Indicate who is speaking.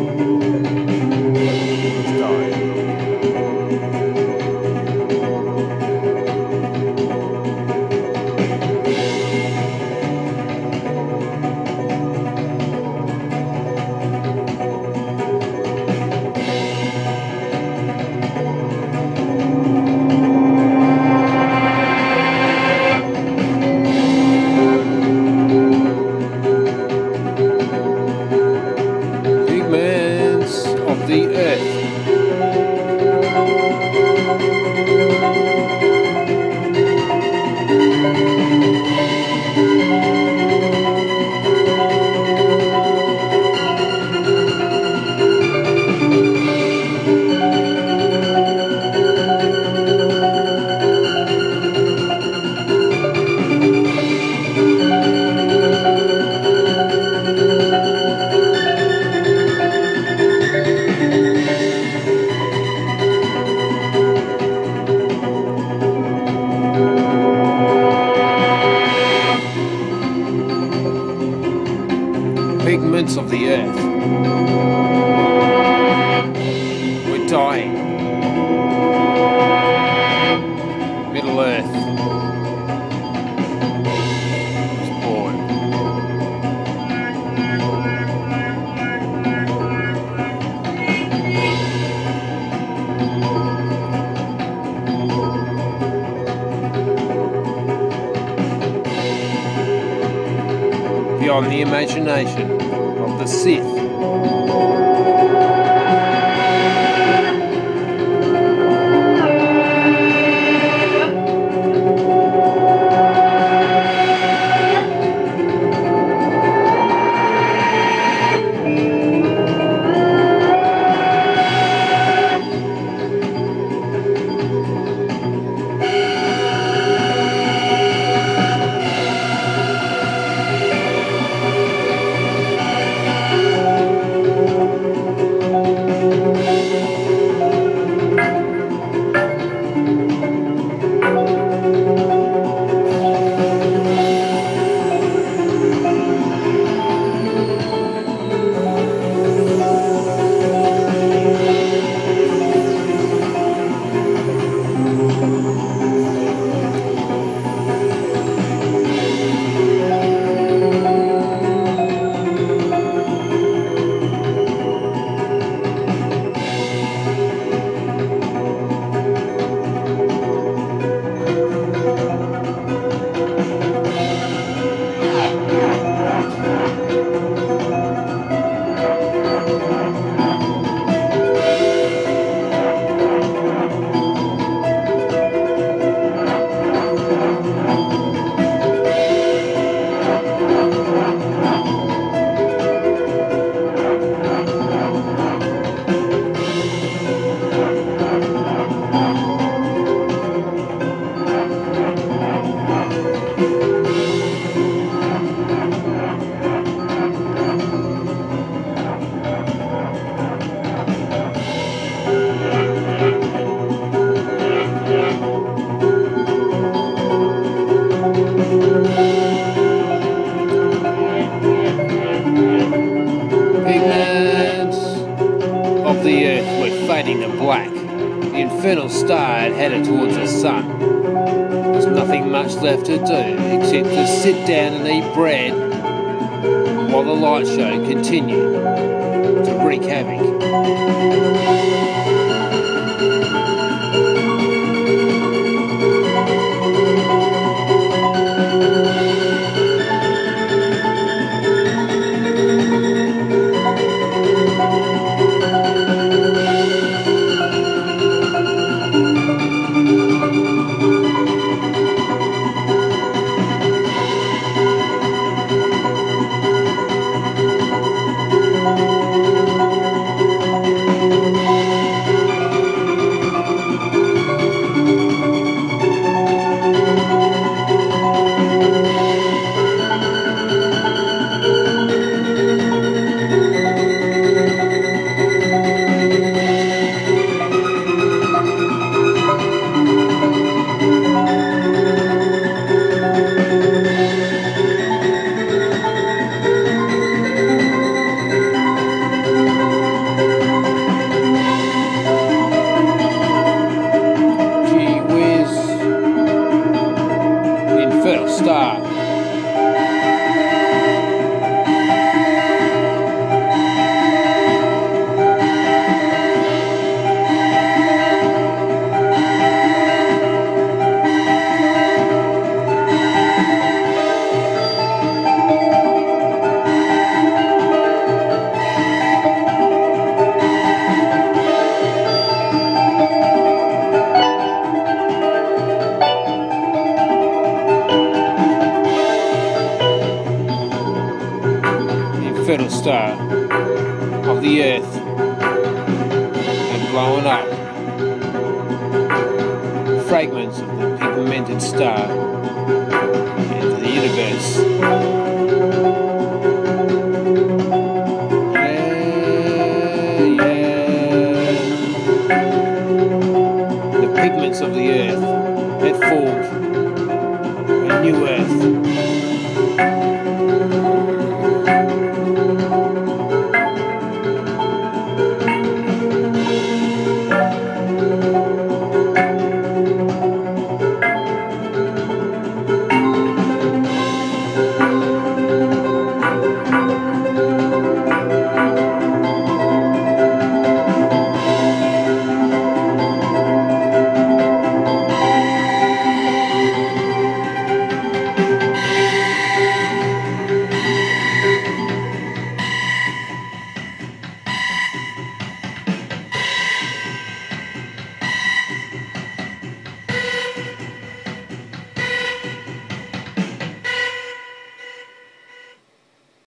Speaker 1: would have died. The earth. Pigments of the earth. We're dying. Beyond the imagination of the Sith. Sun. There's nothing much left to do except to sit down and eat bread while the light show continued to wreak havoc. Blown up. Fragments of the pigmented star into the universe. Yeah, yeah. The pigments of the earth that formed a new earth.